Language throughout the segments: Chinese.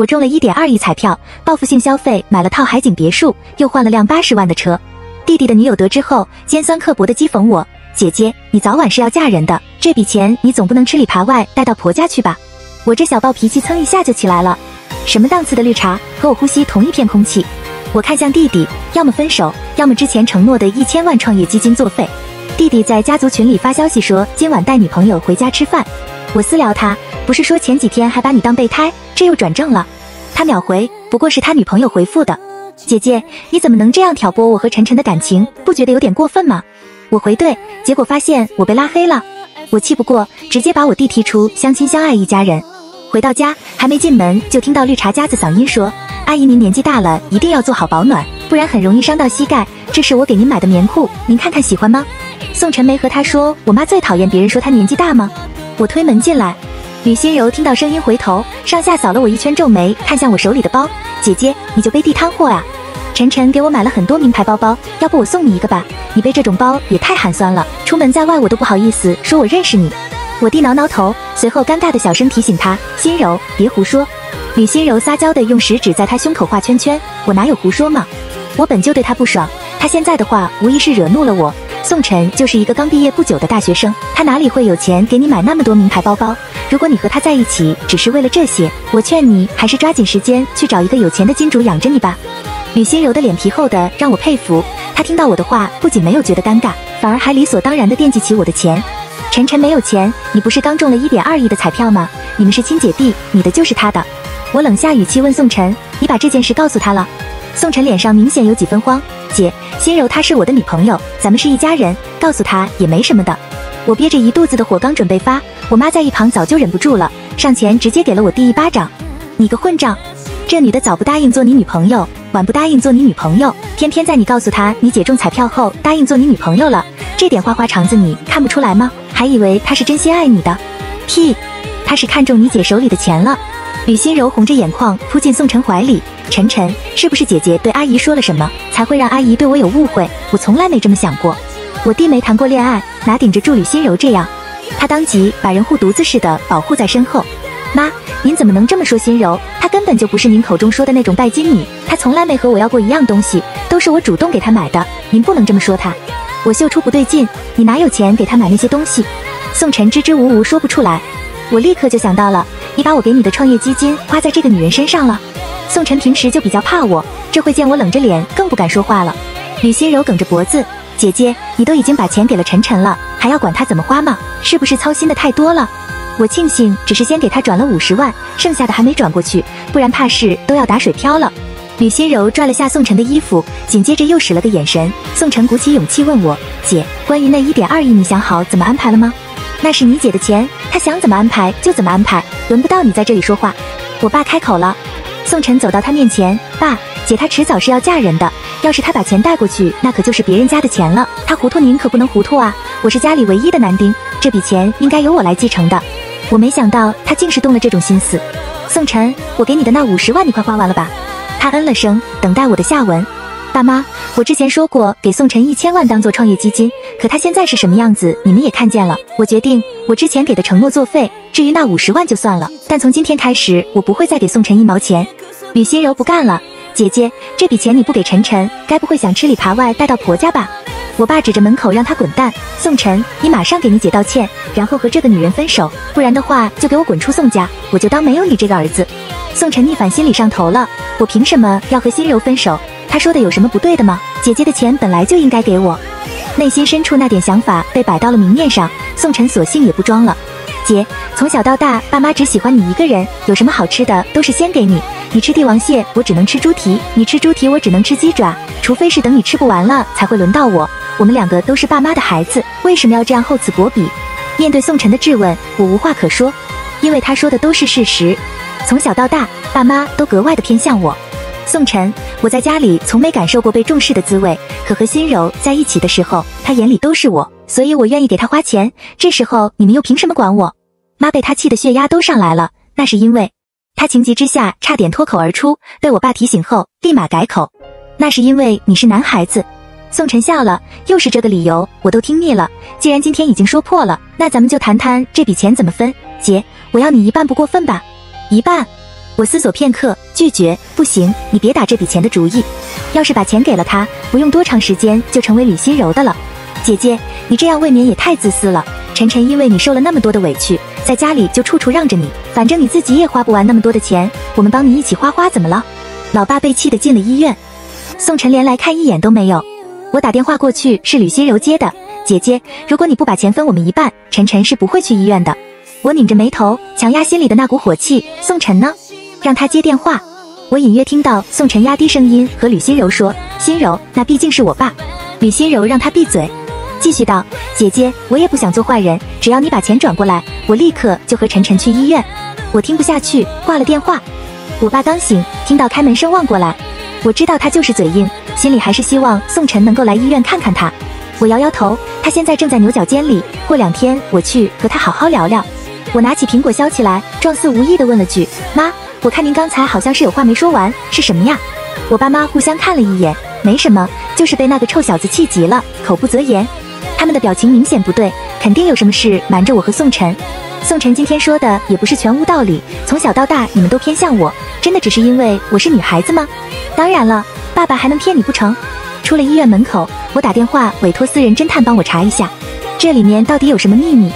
我中了一点二亿彩票，报复性消费买了套海景别墅，又换了辆八十万的车。弟弟的女友得知后，尖酸刻薄的讥讽我：“姐姐，你早晚是要嫁人的，这笔钱你总不能吃里扒外带到婆家去吧？”我这小暴脾气蹭一下就起来了。什么档次的绿茶，和我呼吸同一片空气？我看向弟弟，要么分手，要么之前承诺的一千万创业基金作废。弟弟在家族群里发消息说今晚带女朋友回家吃饭。我私聊他，不是说前几天还把你当备胎，这又转正了。他秒回，不过是他女朋友回复的。姐姐，你怎么能这样挑拨我和晨晨的感情？不觉得有点过分吗？我回对，结果发现我被拉黑了。我气不过，直接把我弟踢出相亲相爱一家人。回到家，还没进门就听到绿茶夹子嗓音说：“阿姨，您年纪大了，一定要做好保暖，不然很容易伤到膝盖。这是我给您买的棉裤，您看看喜欢吗？”宋晨没和他说，我妈最讨厌别人说她年纪大吗？我推门进来，吕心柔听到声音回头，上下扫了我一圈，皱眉看向我手里的包：“姐姐，你就背地摊货啊？晨晨给我买了很多名牌包包，要不我送你一个吧？你背这种包也太寒酸了，出门在外我都不好意思说我认识你。”我弟挠挠头，随后尴尬的小声提醒他：“心柔，别胡说。”吕心柔撒娇的用食指在他胸口画圈圈，我哪有胡说嘛？我本就对他不爽，他现在的话无疑是惹怒了我。宋晨就是一个刚毕业不久的大学生，他哪里会有钱给你买那么多名牌包包？如果你和他在一起只是为了这些，我劝你还是抓紧时间去找一个有钱的金主养着你吧。吕心柔的脸皮厚的让我佩服，她听到我的话不仅没有觉得尴尬，反而还理所当然的惦记起我的钱。晨晨没有钱，你不是刚中了一点二亿的彩票吗？你们是亲姐弟，你的就是他的。我冷下语气问宋晨：“你把这件事告诉他了？”宋晨脸上明显有几分慌。姐，心柔她是我的女朋友，咱们是一家人，告诉她也没什么的。我憋着一肚子的火，刚准备发，我妈在一旁早就忍不住了，上前直接给了我弟一巴掌。你个混账！这女的早不答应做你女朋友，晚不答应做你女朋友，偏偏在你告诉她你姐中彩票后答应做你女朋友了，这点花花肠子你看不出来吗？还以为她是真心爱你的，屁！她是看中你姐手里的钱了。吕心柔红着眼眶扑进宋晨怀里，晨晨，是不是姐姐对阿姨说了什么，才会让阿姨对我有误会？我从来没这么想过。我弟没谈过恋爱，哪顶着住吕心柔这样？他当即把人护犊子似的保护在身后。妈，您怎么能这么说心柔？她根本就不是您口中说的那种拜金女，她从来没和我要过一样东西，都是我主动给她买的。您不能这么说她。我嗅出不对劲，你哪有钱给她买那些东西？宋晨支支吾吾说不出来。我立刻就想到了，你把我给你的创业基金花在这个女人身上了。宋晨平时就比较怕我，这会见我冷着脸更不敢说话了。吕心柔梗着脖子，姐姐，你都已经把钱给了晨晨了，还要管他怎么花吗？是不是操心的太多了？我庆幸只是先给他转了五十万，剩下的还没转过去，不然怕是都要打水漂了。吕心柔拽了下宋晨的衣服，紧接着又使了个眼神。宋晨鼓起勇气问我：“姐，关于那一点二亿，你想好怎么安排了吗？”“那是你姐的钱，她想怎么安排就怎么安排，轮不到你在这里说话。”我爸开口了。宋晨走到他面前：“爸，姐她迟早是要嫁人的，要是她把钱带过去，那可就是别人家的钱了。她糊涂，您可不能糊涂啊！我是家里唯一的男丁，这笔钱应该由我来继承的。”我没想到他竟是动了这种心思。宋晨，我给你的那五十万，你快花完了吧？他嗯了声，等待我的下文。爸妈，我之前说过给宋晨一千万当做创业基金，可他现在是什么样子，你们也看见了。我决定，我之前给的承诺作废。至于那五十万就算了，但从今天开始，我不会再给宋晨一毛钱。吕心柔不干了，姐姐，这笔钱你不给晨晨，该不会想吃里扒外带到婆家吧？我爸指着门口让他滚蛋。宋晨，你马上给你姐道歉，然后和这个女人分手，不然的话就给我滚出宋家，我就当没有你这个儿子。宋晨逆反心理上头了，我凭什么要和心柔分手？他说的有什么不对的吗？姐姐的钱本来就应该给我，内心深处那点想法被摆到了明面上。宋晨索性也不装了，姐，从小到大爸妈只喜欢你一个人，有什么好吃的都是先给你。你吃帝王蟹，我只能吃猪蹄；你吃猪蹄，我只能吃鸡爪。除非是等你吃不完了才会轮到我。我们两个都是爸妈的孩子，为什么要这样厚此薄彼？面对宋晨的质问，我无话可说，因为他说的都是事实。从小到大，爸妈都格外的偏向我。宋晨，我在家里从没感受过被重视的滋味，可和心柔在一起的时候，他眼里都是我，所以我愿意给他花钱。这时候你们又凭什么管我？妈被他气得血压都上来了，那是因为他情急之下差点脱口而出，被我爸提醒后立马改口，那是因为你是男孩子。宋晨笑了，又是这个理由，我都听腻了。既然今天已经说破了，那咱们就谈谈这笔钱怎么分。姐，我要你一半，不过分吧？一半。我思索片刻，拒绝，不行，你别打这笔钱的主意。要是把钱给了他，不用多长时间就成为吕心柔的了。姐姐，你这样未免也太自私了。晨晨因为你受了那么多的委屈，在家里就处处让着你，反正你自己也花不完那么多的钱，我们帮你一起花花怎么了？老爸被气得进了医院，宋晨连来看一眼都没有。我打电话过去，是吕心柔接的。姐姐，如果你不把钱分我们一半，晨晨是不会去医院的。我拧着眉头，强压心里的那股火气。宋晨呢？让他接电话。我隐约听到宋晨压低声音和吕心柔说：“心柔，那毕竟是我爸。”吕心柔让他闭嘴，继续道：“姐姐，我也不想做坏人，只要你把钱转过来，我立刻就和晨晨去医院。”我听不下去，挂了电话。我爸刚醒，听到开门声望过来，我知道他就是嘴硬，心里还是希望宋晨能够来医院看看他。我摇摇头，他现在正在牛角尖里，过两天我去和他好好聊聊。我拿起苹果削起来，状似无意的问了句：“妈。”我看您刚才好像是有话没说完，是什么呀？我爸妈互相看了一眼，没什么，就是被那个臭小子气急了，口不择言。他们的表情明显不对，肯定有什么事瞒着我和宋晨。宋晨今天说的也不是全无道理，从小到大你们都偏向我，真的只是因为我是女孩子吗？当然了，爸爸还能骗你不成？出了医院门口，我打电话委托私人侦探帮我查一下，这里面到底有什么秘密？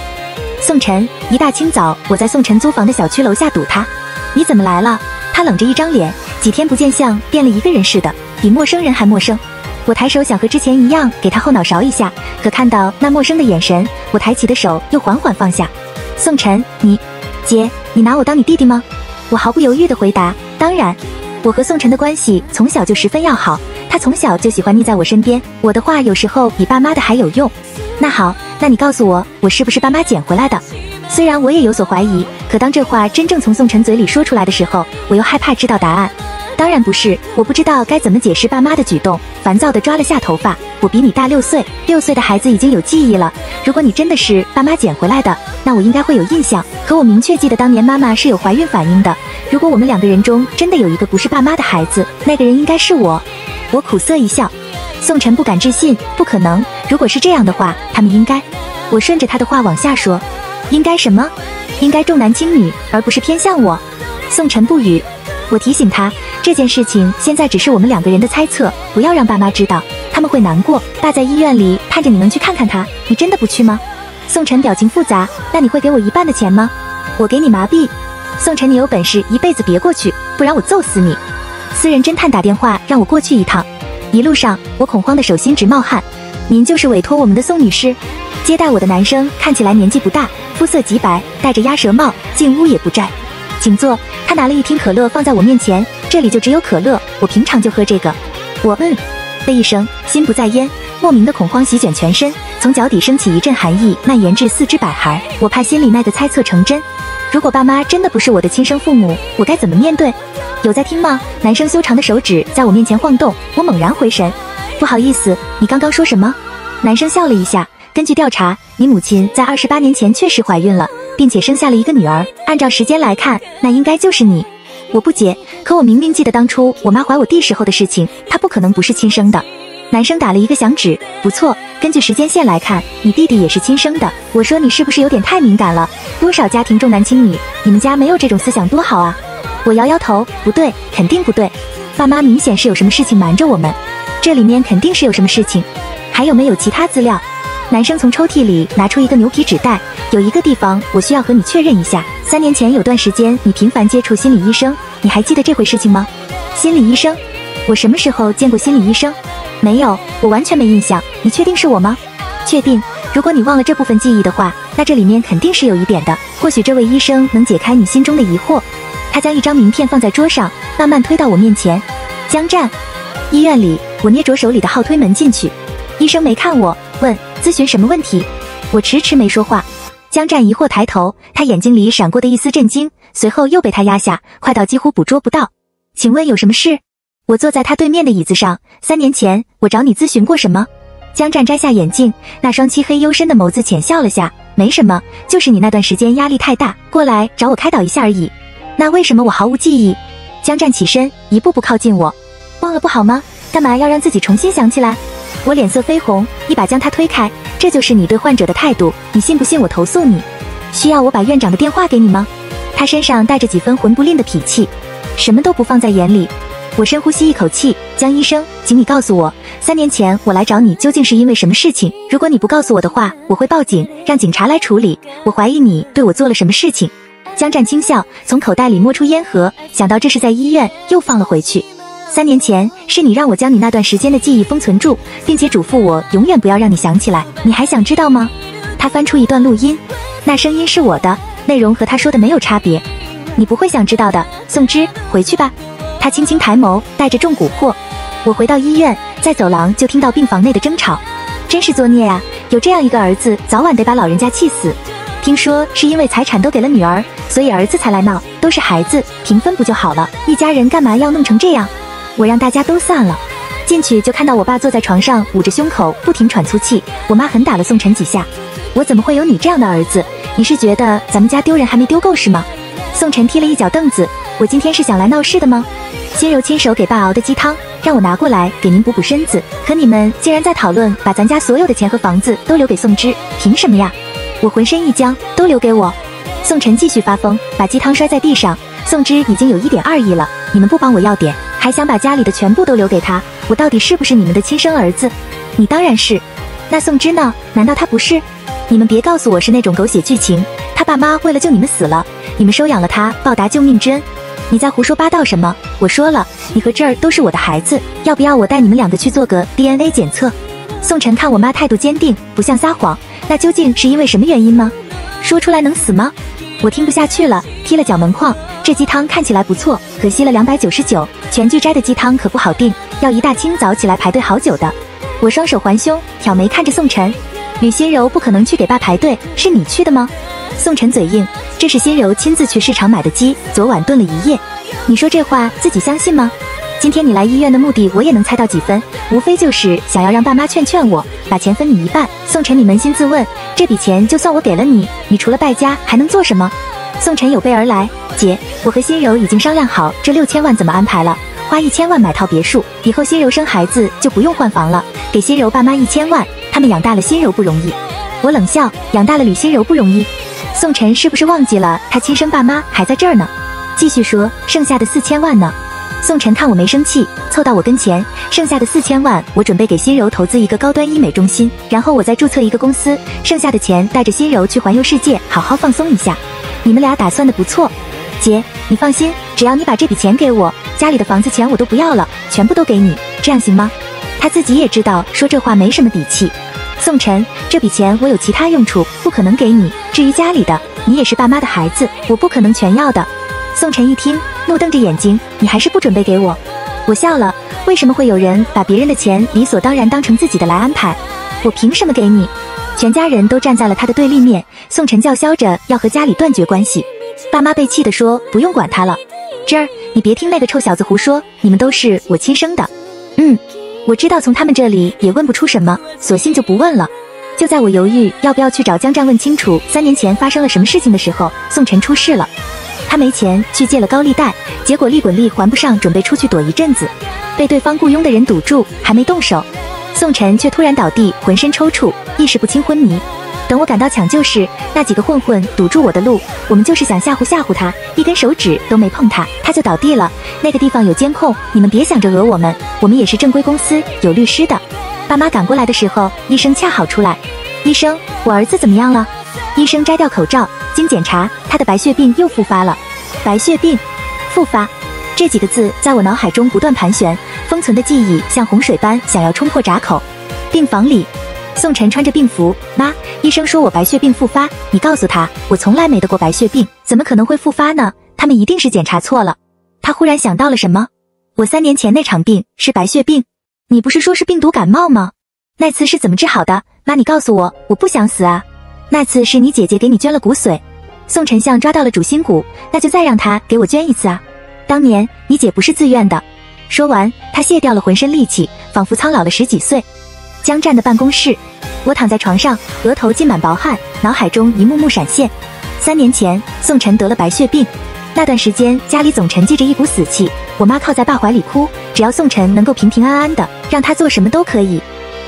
宋晨，一大清早，我在宋晨租房的小区楼下堵他。你怎么来了？他冷着一张脸，几天不见像变了一个人似的，比陌生人还陌生。我抬手想和之前一样给他后脑勺一下，可看到那陌生的眼神，我抬起的手又缓缓放下。宋晨，你，姐，你拿我当你弟弟吗？我毫不犹豫地回答，当然。我和宋晨的关系从小就十分要好，他从小就喜欢腻在我身边，我的话有时候比爸妈的还有用。那好，那你告诉我，我是不是爸妈捡回来的？虽然我也有所怀疑，可当这话真正从宋晨嘴里说出来的时候，我又害怕知道答案。当然不是，我不知道该怎么解释爸妈的举动，烦躁地抓了下头发。我比你大六岁，六岁的孩子已经有记忆了。如果你真的是爸妈捡回来的，那我应该会有印象。可我明确记得当年妈妈是有怀孕反应的。如果我们两个人中真的有一个不是爸妈的孩子，那个人应该是我。我苦涩一笑。宋晨不敢置信，不可能。如果是这样的话，他们应该……我顺着他的话往下说。应该什么？应该重男轻女，而不是偏向我。宋晨不语。我提醒他，这件事情现在只是我们两个人的猜测，不要让爸妈知道，他们会难过。爸在医院里盼着你能去看看他，你真的不去吗？宋晨表情复杂。那你会给我一半的钱吗？我给你麻痹。宋晨，你有本事一辈子别过去，不然我揍死你。私人侦探打电话让我过去一趟，一路上我恐慌的手心直冒汗。您就是委托我们的宋女士？接待我的男生看起来年纪不大。肤色极白，戴着鸭舌帽，进屋也不站。请坐。他拿了一听可乐放在我面前，这里就只有可乐，我平常就喝这个。我嗯的一声，心不在焉，莫名的恐慌席卷全身，从脚底升起一阵寒意，蔓延至四肢百骸。我怕心里那个猜测成真。如果爸妈真的不是我的亲生父母，我该怎么面对？有在听吗？男生修长的手指在我面前晃动，我猛然回神。不好意思，你刚刚说什么？男生笑了一下。根据调查，你母亲在二十八年前确实怀孕了，并且生下了一个女儿。按照时间来看，那应该就是你。我不解，可我明明记得当初我妈怀我弟时候的事情，她不可能不是亲生的。男生打了一个响指，不错，根据时间线来看，你弟弟也是亲生的。我说你是不是有点太敏感了？多少家庭重男轻女，你们家没有这种思想多好啊！我摇摇头，不对，肯定不对。爸妈明显是有什么事情瞒着我们，这里面肯定是有什么事情。还有没有其他资料？男生从抽屉里拿出一个牛皮纸袋，有一个地方我需要和你确认一下。三年前有段时间你频繁接触心理医生，你还记得这回事情吗？心理医生，我什么时候见过心理医生？没有，我完全没印象。你确定是我吗？确定。如果你忘了这部分记忆的话，那这里面肯定是有疑点的。或许这位医生能解开你心中的疑惑。他将一张名片放在桌上，慢慢推到我面前。江战，医院里，我捏着手里的号推门进去。医生没看我，问。咨询什么问题？我迟迟没说话。江战疑惑抬头，他眼睛里闪过的一丝震惊，随后又被他压下，快到几乎捕捉不到。请问有什么事？我坐在他对面的椅子上。三年前我找你咨询过什么？江战摘下眼镜，那双漆黑幽深的眸子浅笑了下。没什么，就是你那段时间压力太大，过来找我开导一下而已。那为什么我毫无记忆？江战起身，一步步靠近我。忘了不好吗？干嘛要让自己重新想起来？我脸色绯红，一把将他推开。这就是你对患者的态度，你信不信我投诉你？需要我把院长的电话给你吗？他身上带着几分魂不吝的痞气。什么都不放在眼里。我深呼吸一口气，江医生，请你告诉我，三年前我来找你究竟是因为什么事情？如果你不告诉我的话，我会报警，让警察来处理。我怀疑你对我做了什么事情。江战轻笑，从口袋里摸出烟盒，想到这是在医院，又放了回去。三年前是你让我将你那段时间的记忆封存住，并且嘱咐我永远不要让你想起来。你还想知道吗？他翻出一段录音，那声音是我的，内容和他说的没有差别。你不会想知道的，宋芝，回去吧。他轻轻抬眸，带着重蛊惑。我回到医院，在走廊就听到病房内的争吵。真是作孽啊！有这样一个儿子，早晚得把老人家气死。听说是因为财产都给了女儿，所以儿子才来闹。都是孩子，平分不就好了？一家人干嘛要弄成这样？我让大家都散了。进去就看到我爸坐在床上，捂着胸口，不停喘粗气。我妈狠打了宋晨几下。我怎么会有你这样的儿子？你是觉得咱们家丢人还没丢够是吗？宋晨踢了一脚凳子。我今天是想来闹事的吗？心柔亲手给爸熬的鸡汤，让我拿过来给您补补身子。可你们竟然在讨论把咱家所有的钱和房子都留给宋芝，凭什么呀？我浑身一僵，都留给我。宋晨继续发疯，把鸡汤摔在地上。宋芝已经有一点二亿了，你们不帮我要点，还想把家里的全部都留给他？我到底是不是你们的亲生儿子？你当然是。那宋芝呢？难道他不是？你们别告诉我是那种狗血剧情，他爸妈为了救你们死了，你们收养了他，报答救命之恩。你在胡说八道什么？我说了，你和这儿都是我的孩子，要不要我带你们两个去做个 DNA 检测？宋晨看我妈态度坚定，不像撒谎，那究竟是因为什么原因吗？说出来能死吗？我听不下去了，踢了脚门框。这鸡汤看起来不错，可惜了两百九十九。全聚斋的鸡汤可不好订，要一大清早起来排队好久的。我双手环胸，挑眉看着宋晨，吕心柔不可能去给爸排队，是你去的吗？宋晨嘴硬。这是心柔亲自去市场买的鸡，昨晚炖了一夜。你说这话自己相信吗？今天你来医院的目的我也能猜到几分，无非就是想要让爸妈劝劝我，把钱分你一半。宋晨，你扪心自问，这笔钱就算我给了你，你除了败家还能做什么？宋晨有备而来，姐，我和心柔已经商量好这六千万怎么安排了，花一千万买套别墅，以后心柔生孩子就不用换房了，给心柔爸妈一千万，他们养大了心柔不容易。我冷笑，养大了吕心柔不容易。宋晨是不是忘记了他亲生爸妈还在这儿呢？继续说，剩下的四千万呢？宋晨看我没生气，凑到我跟前，剩下的四千万我准备给心柔投资一个高端医美中心，然后我再注册一个公司，剩下的钱带着心柔去环游世界，好好放松一下。你们俩打算的不错，姐，你放心，只要你把这笔钱给我，家里的房子钱我都不要了，全部都给你，这样行吗？他自己也知道说这话没什么底气。宋晨，这笔钱我有其他用处，不可能给你。至于家里的，你也是爸妈的孩子，我不可能全要的。宋晨一听，怒瞪着眼睛，你还是不准备给我？我笑了，为什么会有人把别人的钱理所当然当成自己的来安排？我凭什么给你？全家人都站在了他的对立面。宋晨叫嚣着要和家里断绝关系，爸妈被气的说不用管他了。芝儿，你别听那个臭小子胡说，你们都是我亲生的。嗯。我知道从他们这里也问不出什么，索性就不问了。就在我犹豫要不要去找江战问清楚三年前发生了什么事情的时候，宋晨出事了。他没钱去借了高利贷，结果利滚利还不上，准备出去躲一阵子，被对方雇佣的人堵住，还没动手，宋晨却突然倒地，浑身抽搐，意识不清，昏迷。等我赶到抢救室，那几个混混堵住我的路。我们就是想吓唬吓唬他，一根手指都没碰他，他就倒地了。那个地方有监控，你们别想着讹我们，我们也是正规公司，有律师的。爸妈赶过来的时候，医生恰好出来。医生，我儿子怎么样了？医生摘掉口罩，经检查，他的白血病又复发了。白血病复发，这几个字在我脑海中不断盘旋，封存的记忆像洪水般想要冲破闸口。病房里。宋晨穿着病服，妈，医生说我白血病复发，你告诉他，我从来没得过白血病，怎么可能会复发呢？他们一定是检查错了。他忽然想到了什么，我三年前那场病是白血病，你不是说是病毒感冒吗？那次是怎么治好的？妈，你告诉我，我不想死啊。那次是你姐姐给你捐了骨髓，宋晨像抓到了主心骨，那就再让他给我捐一次啊。当年你姐不是自愿的。说完，他卸掉了浑身力气，仿佛苍老了十几岁。江战的办公室，我躺在床上，额头浸满薄汗，脑海中一幕幕闪现。三年前，宋晨得了白血病，那段时间家里总沉寂着一股死气。我妈靠在爸怀里哭，只要宋晨能够平平安安的，让他做什么都可以。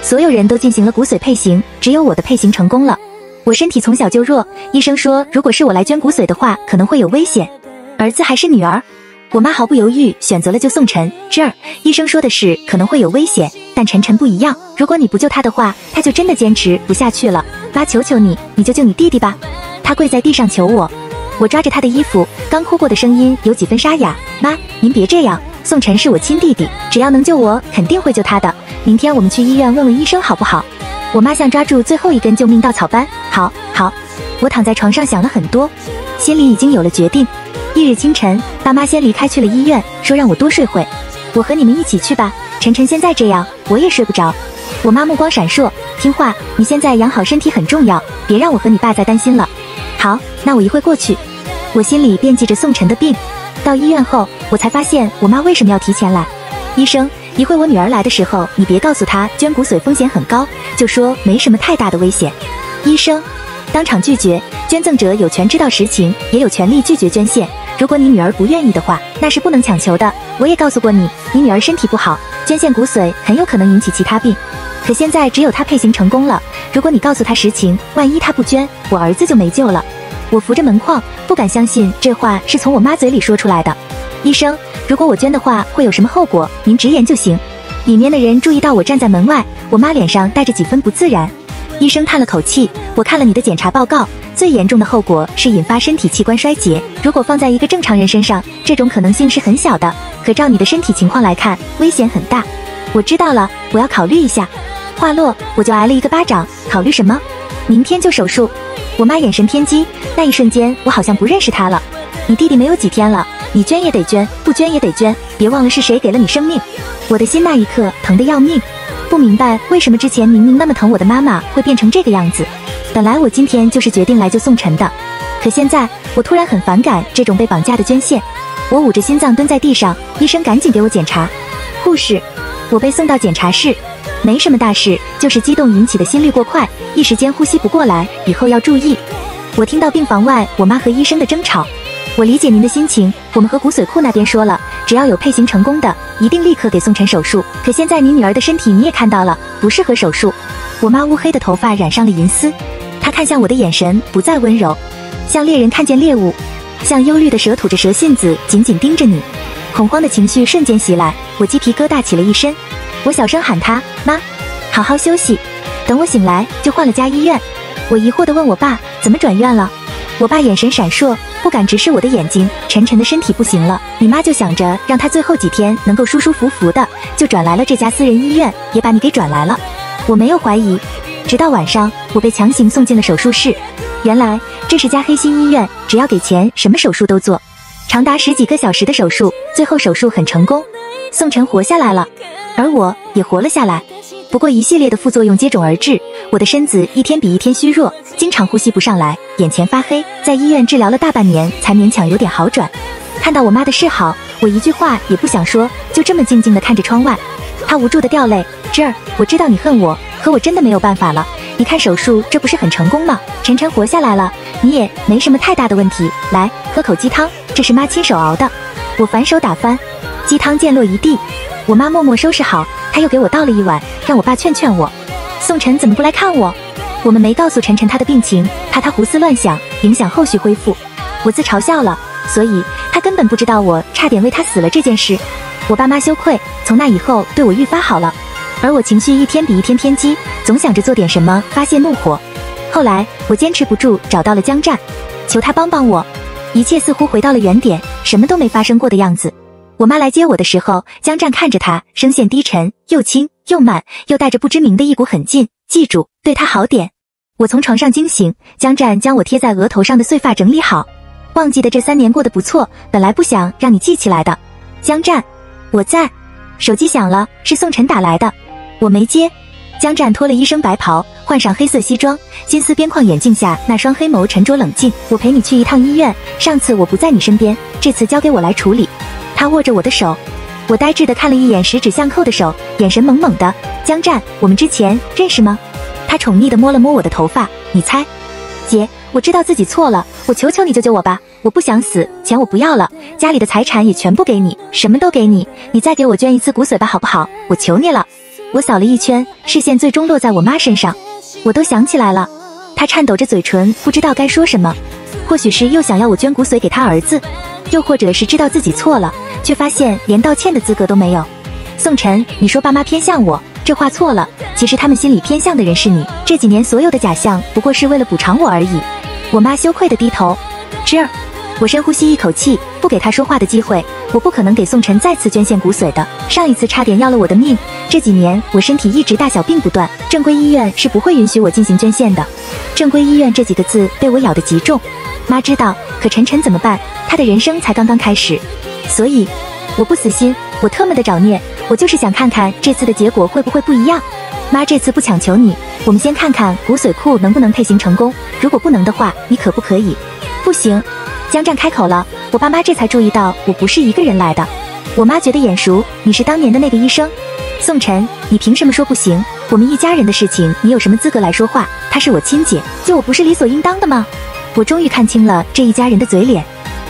所有人都进行了骨髓配型，只有我的配型成功了。我身体从小就弱，医生说如果是我来捐骨髓的话，可能会有危险。儿子还是女儿？我妈毫不犹豫选择了救宋晨。这儿医生说的是可能会有危险，但晨晨不一样。如果你不救他的话，他就真的坚持不下去了。妈，求求你，你就救你弟弟吧。他跪在地上求我，我抓着他的衣服，刚哭过的声音有几分沙哑。妈，您别这样，宋晨是我亲弟弟，只要能救我，肯定会救他的。明天我们去医院问问医生好不好？我妈像抓住最后一根救命稻草般，好好。我躺在床上想了很多，心里已经有了决定。翌日清晨，爸妈先离开去了医院，说让我多睡会。我和你们一起去吧。晨晨现在这样，我也睡不着。我妈目光闪烁，听话，你现在养好身体很重要，别让我和你爸再担心了。好，那我一会过去。我心里惦记着宋晨的病。到医院后，我才发现我妈为什么要提前来。医生，一会我女儿来的时候，你别告诉她捐骨髓风险很高，就说没什么太大的危险。医生，当场拒绝。捐赠者有权知道实情，也有权利拒绝捐献。如果你女儿不愿意的话，那是不能强求的。我也告诉过你，你女儿身体不好，捐献骨髓很有可能引起其他病。可现在只有她配型成功了。如果你告诉她实情，万一她不捐，我儿子就没救了。我扶着门框，不敢相信这话是从我妈嘴里说出来的。医生，如果我捐的话，会有什么后果？您直言就行。里面的人注意到我站在门外，我妈脸上带着几分不自然。医生叹了口气，我看了你的检查报告。最严重的后果是引发身体器官衰竭。如果放在一个正常人身上，这种可能性是很小的。可照你的身体情况来看，危险很大。我知道了，我要考虑一下。话落，我就挨了一个巴掌。考虑什么？明天就手术。我妈眼神偏激，那一瞬间我好像不认识她了。你弟弟没有几天了，你捐也得捐，不捐也得捐。别忘了是谁给了你生命。我的心那一刻疼得要命，不明白为什么之前明明那么疼我的妈妈会变成这个样子。本来我今天就是决定来救宋晨的，可现在我突然很反感这种被绑架的捐献。我捂着心脏蹲在地上，医生赶紧给我检查。护士，我被送到检查室，没什么大事，就是激动引起的心率过快，一时间呼吸不过来，以后要注意。我听到病房外我妈和医生的争吵，我理解您的心情。我们和骨髓库那边说了，只要有配型成功的，一定立刻给宋晨手术。可现在你女儿的身体你也看到了，不适合手术。我妈乌黑的头发染上了银丝。她看向我的眼神不再温柔，像猎人看见猎物，像忧虑的蛇吐着蛇信子紧紧盯着你。恐慌的情绪瞬间袭来，我鸡皮疙瘩起了一身。我小声喊他妈，好好休息，等我醒来就换了家医院。我疑惑地问我爸怎么转院了，我爸眼神闪烁，不敢直视我的眼睛。晨晨的身体不行了，你妈就想着让他最后几天能够舒舒服服的，就转来了这家私人医院，也把你给转来了。我没有怀疑。直到晚上，我被强行送进了手术室。原来这是家黑心医院，只要给钱，什么手术都做。长达十几个小时的手术，最后手术很成功，宋晨活下来了，而我也活了下来。不过一系列的副作用接踵而至，我的身子一天比一天虚弱，经常呼吸不上来，眼前发黑，在医院治疗了大半年，才勉强有点好转。看到我妈的示好，我一句话也不想说，就这么静静地看着窗外。她无助地掉泪，这儿，我知道你恨我。可我真的没有办法了，你看手术这不是很成功吗？晨晨活下来了，你也没什么太大的问题。来，喝口鸡汤，这是妈亲手熬的。我反手打翻，鸡汤溅落一地。我妈默默收拾好，他又给我倒了一碗，让我爸劝劝我。宋晨怎么不来看我？我们没告诉晨晨他的病情，怕他胡思乱想，影响后续恢复。我自嘲笑了，所以他根本不知道我差点为他死了这件事。我爸妈羞愧，从那以后对我愈发好了。而我情绪一天比一天偏激，总想着做点什么发泄怒火。后来我坚持不住，找到了江战，求他帮帮我。一切似乎回到了原点，什么都没发生过的样子。我妈来接我的时候，江战看着她，声线低沉，又轻又慢，又带着不知名的一股狠劲。记住，对她好点。我从床上惊醒，江战将我贴在额头上的碎发整理好。忘记的这三年过得不错，本来不想让你记起来的。江战，我在。手机响了，是宋晨打来的。我没接，江战脱了一身白袍，换上黑色西装，金丝边框眼镜下那双黑眸沉着冷静。我陪你去一趟医院，上次我不在你身边，这次交给我来处理。他握着我的手，我呆滞的看了一眼十指相扣的手，眼神猛猛的。江战，我们之前认识吗？他宠溺的摸了摸我的头发，你猜？姐，我知道自己错了，我求求你救救我吧，我不想死，钱我不要了，家里的财产也全部给你，什么都给你，你再给我捐一次骨髓吧，好不好？我求你了。我扫了一圈，视线最终落在我妈身上。我都想起来了，她颤抖着嘴唇，不知道该说什么。或许是又想要我捐骨髓给她儿子，又或者是知道自己错了。却发现连道歉的资格都没有。宋晨，你说爸妈偏向我，这话错了。其实他们心里偏向的人是你。这几年所有的假象，不过是为了补偿我而已。我妈羞愧的低头。芝儿，我深呼吸一口气，不给他说话的机会。我不可能给宋晨再次捐献骨髓的，上一次差点要了我的命。这几年我身体一直大小病不断，正规医院是不会允许我进行捐献的。正规医院这几个字被我咬得极重。妈知道，可晨晨怎么办？他的人生才刚刚开始，所以我不死心，我特么的找虐，我就是想看看这次的结果会不会不一样。妈这次不强求你，我们先看看骨髓库能不能配型成功。如果不能的话，你可不可以？不行。江战开口了，我爸妈这才注意到我不是一个人来的。我妈觉得眼熟，你是当年的那个医生，宋晨，你凭什么说不行？我们一家人的事情，你有什么资格来说话？她是我亲姐，就我不是理所应当的吗？我终于看清了这一家人的嘴脸，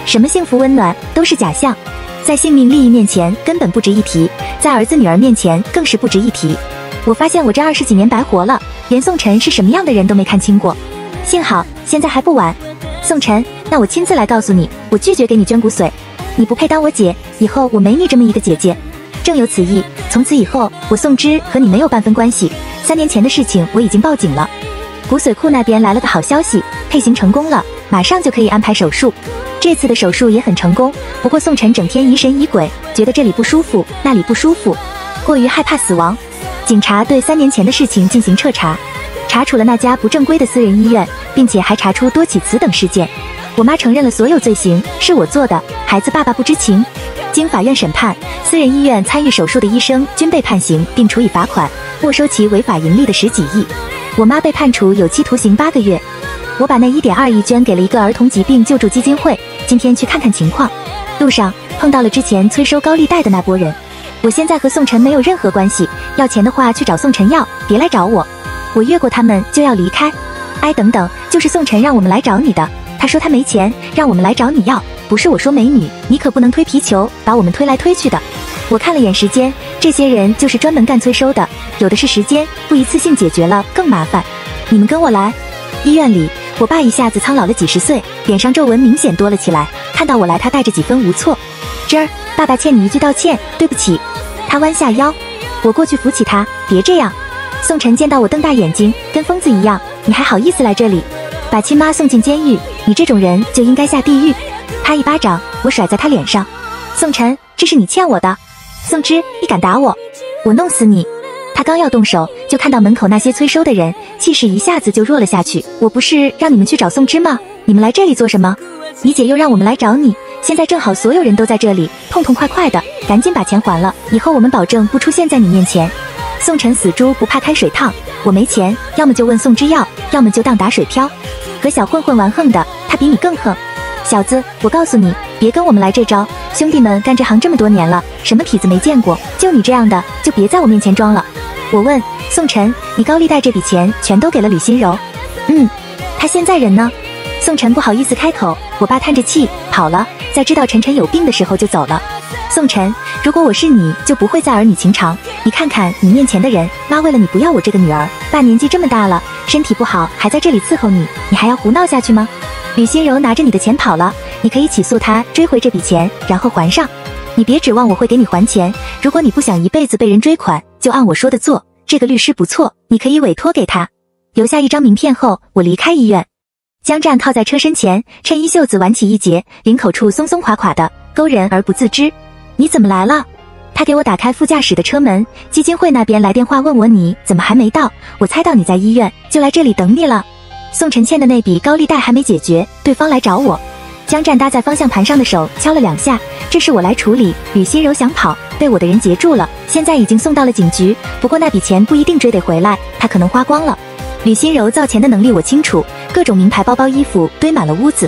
什么幸福温暖都是假象，在性命利益面前根本不值一提，在儿子女儿面前更是不值一提。我发现我这二十几年白活了，连宋晨是什么样的人都没看清过。幸好现在还不晚，宋晨。那我亲自来告诉你，我拒绝给你捐骨髓，你不配当我姐，以后我没你这么一个姐姐。正有此意，从此以后我宋芝和你没有半分关系。三年前的事情我已经报警了。骨髓库那边来了个好消息，配型成功了，马上就可以安排手术。这次的手术也很成功，不过宋晨整天疑神疑鬼，觉得这里不舒服，那里不舒服，过于害怕死亡。警察对三年前的事情进行彻查，查处了那家不正规的私人医院，并且还查出多起此等事件。我妈承认了所有罪行，是我做的，孩子爸爸不知情。经法院审判，私人医院参与手术的医生均被判刑并处以罚款，没收其违法盈利的十几亿。我妈被判处有期徒刑八个月。我把那一点二亿捐给了一个儿童疾病救助基金会，今天去看看情况。路上碰到了之前催收高利贷的那波人。我现在和宋晨没有任何关系，要钱的话去找宋晨要，别来找我。我越过他们就要离开。哎，等等，就是宋晨让我们来找你的。他说他没钱，让我们来找你要。不是我说美女，你可不能推皮球，把我们推来推去的。我看了眼时间，这些人就是专门干催收的，有的是时间，不一次性解决了更麻烦。你们跟我来。医院里，我爸一下子苍老了几十岁，脸上皱纹明显多了起来。看到我来，他带着几分无措。芝儿，爸爸欠你一句道歉，对不起。他弯下腰，我过去扶起他，别这样。宋晨见到我瞪大眼睛，跟疯子一样，你还好意思来这里？把亲妈送进监狱，你这种人就应该下地狱！他一巴掌，我甩在他脸上。宋晨，这是你欠我的。宋芝，你敢打我，我弄死你！他刚要动手，就看到门口那些催收的人，气势一下子就弱了下去。我不是让你们去找宋芝吗？你们来这里做什么？你姐又让我们来找你，现在正好所有人都在这里，痛痛快快的，赶紧把钱还了，以后我们保证不出现在你面前。宋晨死猪不怕开水烫，我没钱，要么就问宋芝要，要么就当打水漂。和小混混玩横的，他比你更横。小子，我告诉你，别跟我们来这招。兄弟们干这行这么多年了，什么痞子没见过？就你这样的，就别在我面前装了。我问宋晨，你高利贷这笔钱全都给了吕心柔？嗯，他现在人呢？宋晨不好意思开口。我爸叹着气跑了，在知道晨晨有病的时候就走了。宋晨，如果我是你，就不会再儿女情长。你看看你面前的人，妈为了你不要我这个女儿，爸年纪这么大了。身体不好还在这里伺候你，你还要胡闹下去吗？吕心柔拿着你的钱跑了，你可以起诉他追回这笔钱，然后还上。你别指望我会给你还钱，如果你不想一辈子被人追款，就按我说的做。这个律师不错，你可以委托给他。留下一张名片后，我离开医院。江战靠在车身前，衬衣袖子挽起一截，领口处松松垮垮的，勾人而不自知。你怎么来了？他给我打开副驾驶的车门，基金会那边来电话问我你怎么还没到，我猜到你在医院，就来这里等你了。宋晨欠的那笔高利贷还没解决，对方来找我。江战搭在方向盘上的手敲了两下，这是我来处理。吕心柔想跑，被我的人截住了，现在已经送到了警局。不过那笔钱不一定追得回来，他可能花光了。吕心柔造钱的能力我清楚，各种名牌包包、衣服堆满了屋子，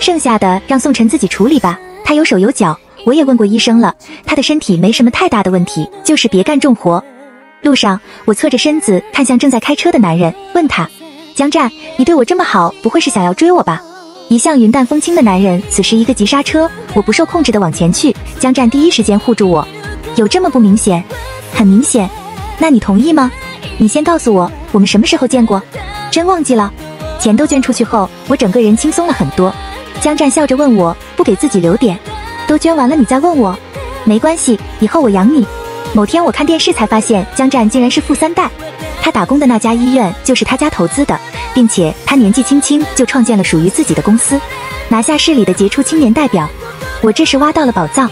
剩下的让宋晨自己处理吧，他有手有脚。我也问过医生了，他的身体没什么太大的问题，就是别干重活。路上，我侧着身子看向正在开车的男人，问他：“江战，你对我这么好，不会是想要追我吧？”一向云淡风轻的男人，此时一个急刹车，我不受控制的往前去。江战第一时间护住我，有这么不明显？很明显。那你同意吗？你先告诉我，我们什么时候见过？真忘记了。钱都捐出去后，我整个人轻松了很多。江战笑着问我，不给自己留点？都捐完了，你再问我，没关系，以后我养你。某天我看电视才发现江战竟然是富三代，他打工的那家医院就是他家投资的，并且他年纪轻轻就创建了属于自己的公司，拿下市里的杰出青年代表。我这是挖到了宝藏。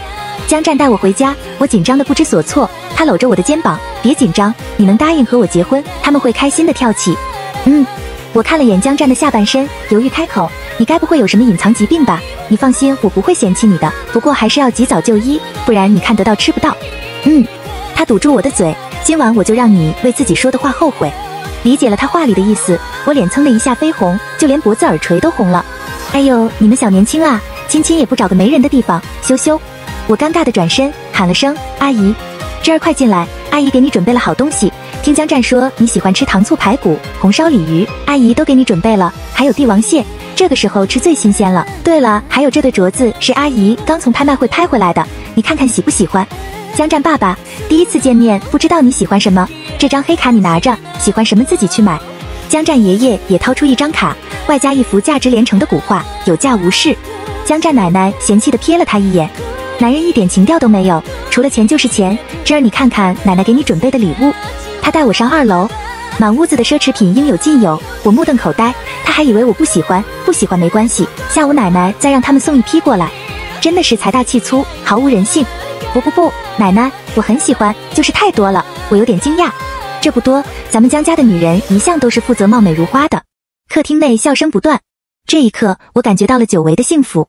江战带我回家，我紧张的不知所措。他搂着我的肩膀，别紧张，你能答应和我结婚，他们会开心的跳起。嗯，我看了眼江战的下半身，犹豫开口：“你该不会有什么隐藏疾病吧？你放心，我不会嫌弃你的。不过还是要及早就医，不然你看得到吃不到。”嗯，他堵住我的嘴，今晚我就让你为自己说的话后悔。理解了他话里的意思，我脸蹭的一下绯红，就连脖子耳垂都红了。哎呦，你们小年轻啊，亲亲也不找个没人的地方羞羞。我尴尬的转身喊了声阿姨，芝儿快进来，阿姨给你准备了好东西。听江战说你喜欢吃糖醋排骨、红烧鲤鱼，阿姨都给你准备了，还有帝王蟹，这个时候吃最新鲜了。对了，还有这对镯子是阿姨刚从拍卖会拍回来的，你看看喜不喜欢？江战爸爸，第一次见面不知道你喜欢什么，这张黑卡你拿着，喜欢什么自己去买。江战爷爷也掏出一张卡，外加一幅价值连城的古画，有价无市。江战奶奶嫌弃的瞥了他一眼。男人一点情调都没有，除了钱就是钱。侄儿你看看奶奶给你准备的礼物。他带我上二楼，满屋子的奢侈品应有尽有，我目瞪口呆。他还以为我不喜欢，不喜欢没关系，下午奶奶再让他们送一批过来。真的是财大气粗，毫无人性。不不不，奶奶，我很喜欢，就是太多了，我有点惊讶。这不多，咱们江家的女人一向都是负责貌美如花的。客厅内笑声不断，这一刻我感觉到了久违的幸福。